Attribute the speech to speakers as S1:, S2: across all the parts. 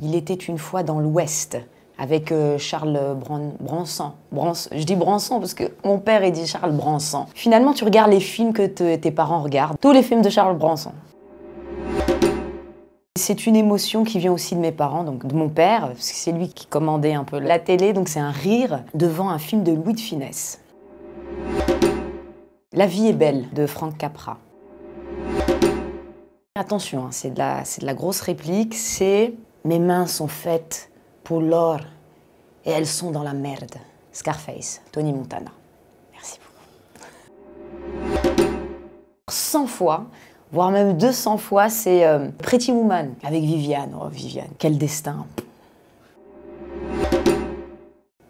S1: Il était une fois dans l'Ouest avec euh, Charles Bran Branson. Je dis Branson parce que mon père il dit Charles Branson. Finalement, tu regardes les films que tes parents regardent, tous les films de Charles Branson. C'est une émotion qui vient aussi de mes parents, donc de mon père, parce que c'est lui qui commandait un peu la télé, donc c'est un rire devant un film de Louis de Finesse. La vie est belle de Franck Capra. Attention, hein, c'est de, la grosse réplique, c'est mes mains sont faites pour l'or et elles sont dans la merde. Scarface, Tony Montana. Merci beaucoup. 100 fois, voire même 200 fois, c'est euh, Pretty Woman avec Viviane. Oh Viviane, quel destin.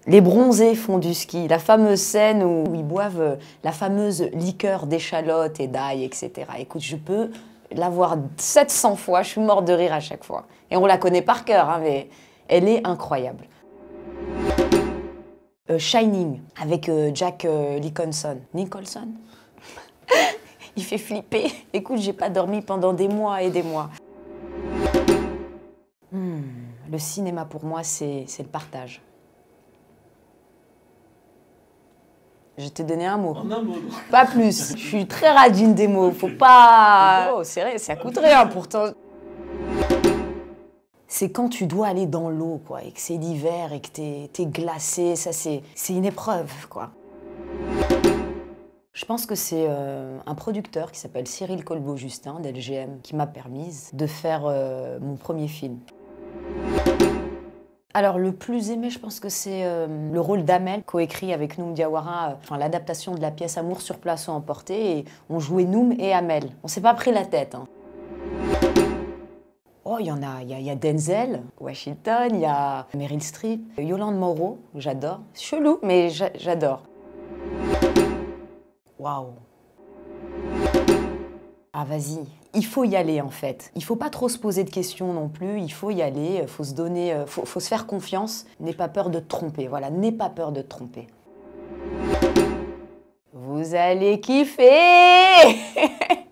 S1: Les bronzés font du ski. La fameuse scène où ils boivent euh, la fameuse liqueur d'échalote et d'ail, etc. Écoute, je peux la voir 700 fois, je suis morte de rire à chaque fois. Et on la connaît par cœur, hein, mais elle est incroyable. Euh, Shining, avec euh, Jack euh, Nicholson. Nicholson? Il fait flipper. Écoute, j'ai pas dormi pendant des mois et des mois. Hmm, le cinéma pour moi, c'est le partage. Je t'ai donné un mot.
S2: En un mot.
S1: Pas plus. Je suis très radine des mots. Faut pas. Oh, c'est ça coûte rien pourtant. C'est quand tu dois aller dans l'eau, quoi, et que c'est l'hiver et que t'es es glacé. Ça, c'est une épreuve, quoi. Je pense que c'est euh, un producteur qui s'appelle Cyril Colbeau-Justin d'LGM qui m'a permise de faire euh, mon premier film. Alors le plus aimé, je pense que c'est euh, le rôle d'Amel, coécrit avec Noum Diawara, euh, l'adaptation de la pièce Amour sur place ou emporté, et on jouait Noum et Amel. On s'est pas pris la tête. Hein. Oh, il y en a, il y, a Denzel, Washington, il y a Meryl Streep, Yolande Moreau, j'adore. Chelou, mais j'adore. Waouh ah vas-y, il faut y aller en fait. Il faut pas trop se poser de questions non plus, il faut y aller, faut se donner, euh, faut, faut se faire confiance. N'aie pas peur de te tromper, voilà, n'aie pas peur de te tromper. Vous allez kiffer